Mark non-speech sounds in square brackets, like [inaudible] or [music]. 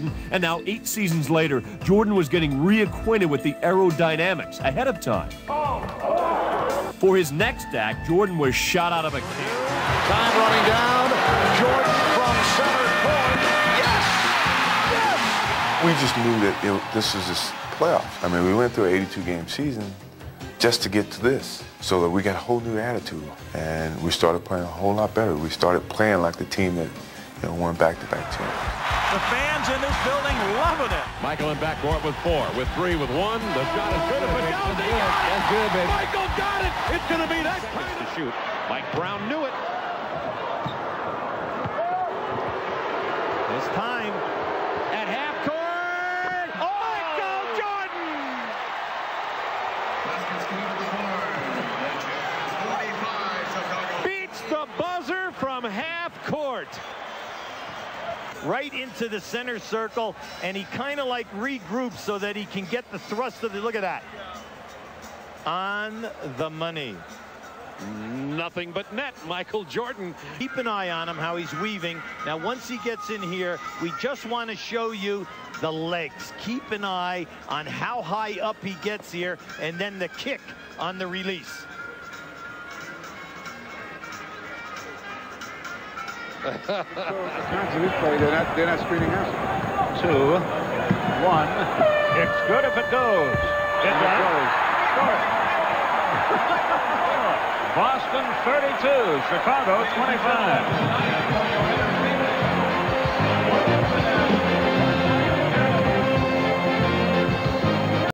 [laughs] And now, eight seasons later, Jordan was getting reacquainted with the aerodynamics ahead of time. For his next act, Jordan was shot out of a cannon. Time running down. Jordan from center court. Yes! Yes! We just knew that it, this was this playoffs. I mean, we went through an 82-game season just to get to this. So that we got a whole new attitude, and we started playing a whole lot better. We started playing like the team that you know, won back-to-back champions. The fans in this building loving it. Michael in backcourt with four, with three, with one. The shot is good. If it goes, he got it. That's good, baby. Michael got it. It's going to be that close to shoot. Mike Brown knew it. This time at half court. Oh, Michael Jordan! Beats the buzzer from half court. Right into the center circle, and he kind of like regroups so that he can get the thrust of the. Look at that. On the money. Nothing but net, Michael Jordan. Keep an eye on him, how he's weaving. Now, once he gets in here, we just want to show you the legs. Keep an eye on how high up he gets here, and then the kick on the release. Of this play, they're not, they're not screening us. Two, one. It's good if it goes. It goes. Score. Boston 32, Chicago 25.